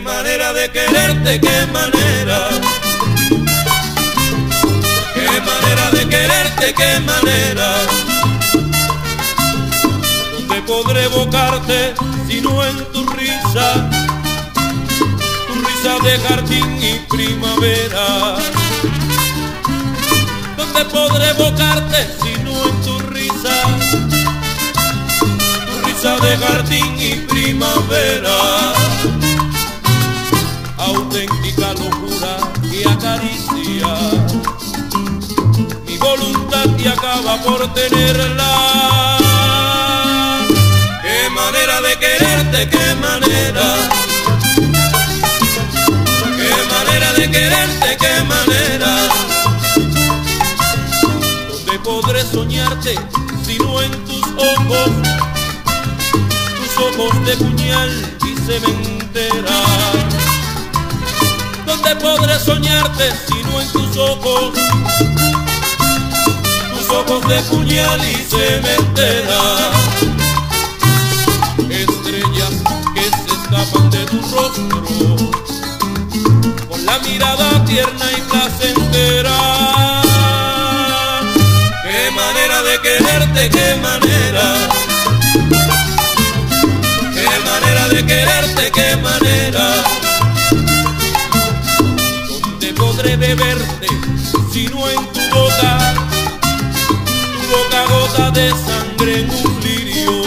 manera de quererte, qué manera. Qué manera de quererte, qué manera. ¿Dónde podré evocarte si no en tu risa? Tu risa de jardín y primavera. ¿Dónde podré evocarte si no en tu risa? Tu risa de jardín y primavera. Auténtica locura que acaricia mi voluntad y acaba por tenerla. Qué manera de quererte, qué manera. Qué manera de quererte, qué manera. ¿Dónde podré soñarte si no en tus ojos? Tus ojos de puñal y cementera. ¿Dónde podré soñarte si no en tus ojos? Tus ojos de puñal y cementera. Estrellas que se escapan de tu rostro, con la mirada tierna y placentera. ¿Dónde podré beberte si no en tu boca? Tu boca gota de sangre en un lirio.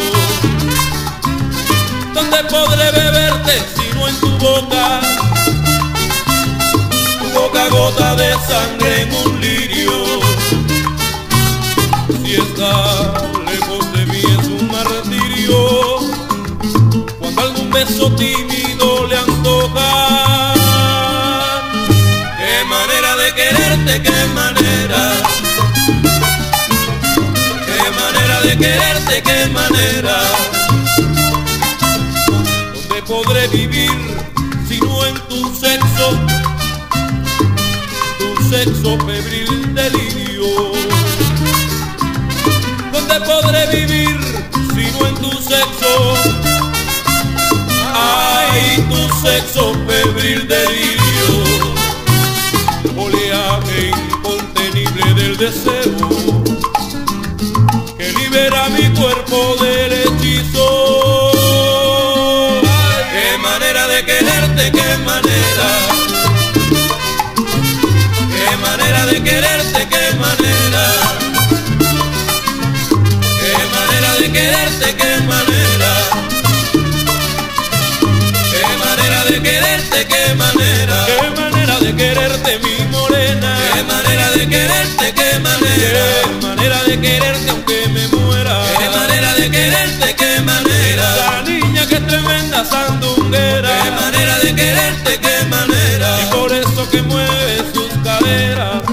¿Dónde podré beberte si no en tu boca? Tu boca gota de sangre en un lirio. Si está lejos de mí es un martirio. Cuando algún beso tímido quererte, qué manera. Qué manera de quererte, qué manera. ¿Dónde podré vivir si no en tu sexo? Tu sexo febril delirio. ¿Dónde podré vivir si no en tu sexo? Ay, tu sexo febril delirio.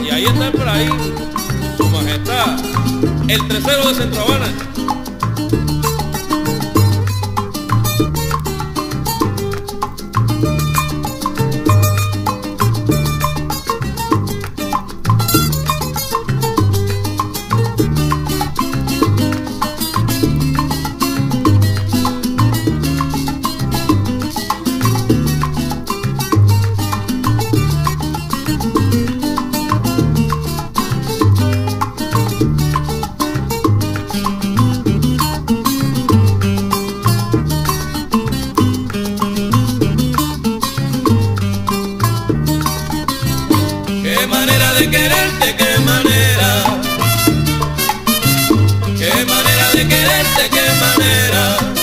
Y ahí está por ahí, su majestad, el tercero de Centro Habana. de quererte, qué manera.